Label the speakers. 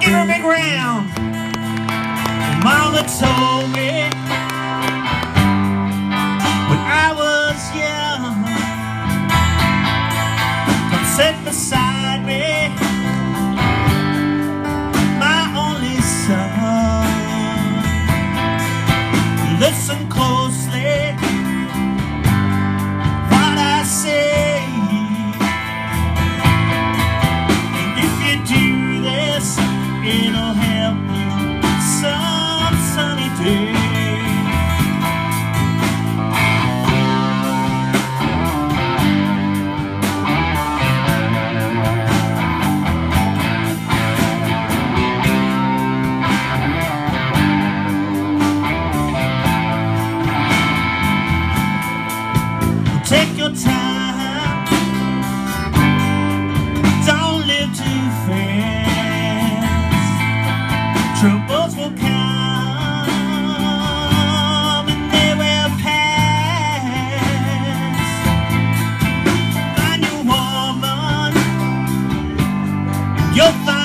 Speaker 1: give her a big round. Mama told me when I was young, come sit beside me, my only son. Listen closely, Take your time. Don't live too fast. You'll